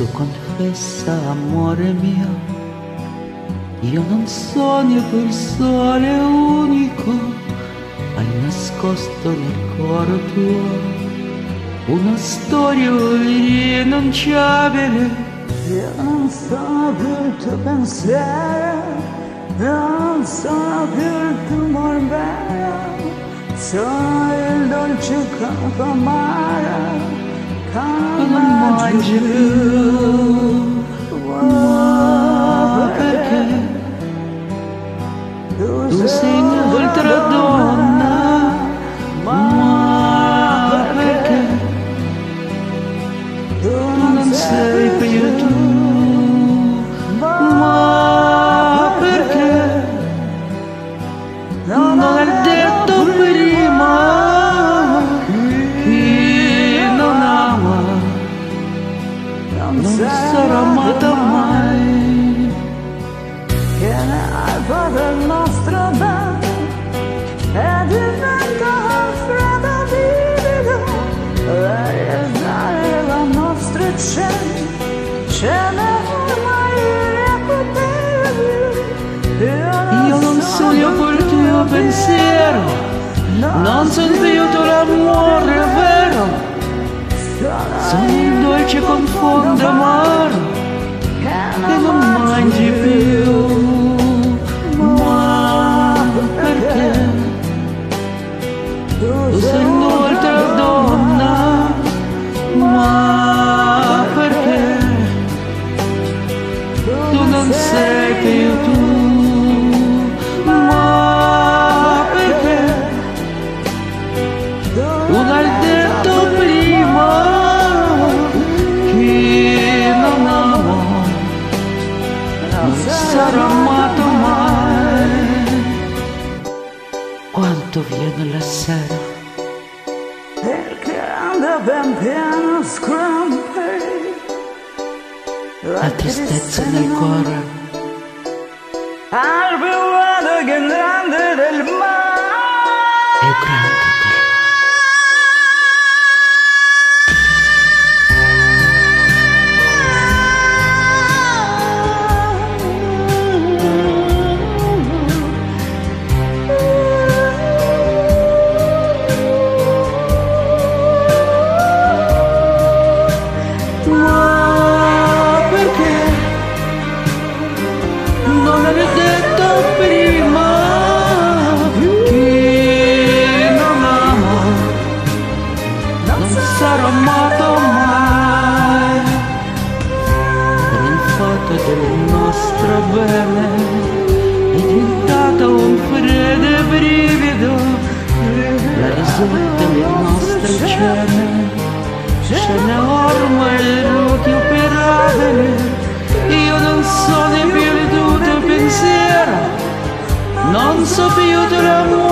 Adesso confessa, amore mio, io non sogno quel sole unico, hai nascosto nel cuore tuo una storia irrinunciabile. Io non sono più il tuo pensiero, non sono più il tuo morbillo, sono il dolce campo amaro non mangi più non sarà amata mai. Che l'alba del nostro bene è diventato freddo vivido, la risale della nostra cena, ce ne. Io non sogno quel tuo pensiero, non sono più l'amore vero. Il dolce confondo amaro che non mangi più. Ma perché? Tu sei un'altra donna, ma perché? Tu non sei Quanto viene la sera? Perché anda ben piano scrampi. La tristezza nel cuore. Al più grande del mare. Nostro bene. È diventato un freddo brivido. La risetta delle nostre cene ce n'è ormai irrecuperabile io non sono più il tuo pensiero. Non so più dell'amore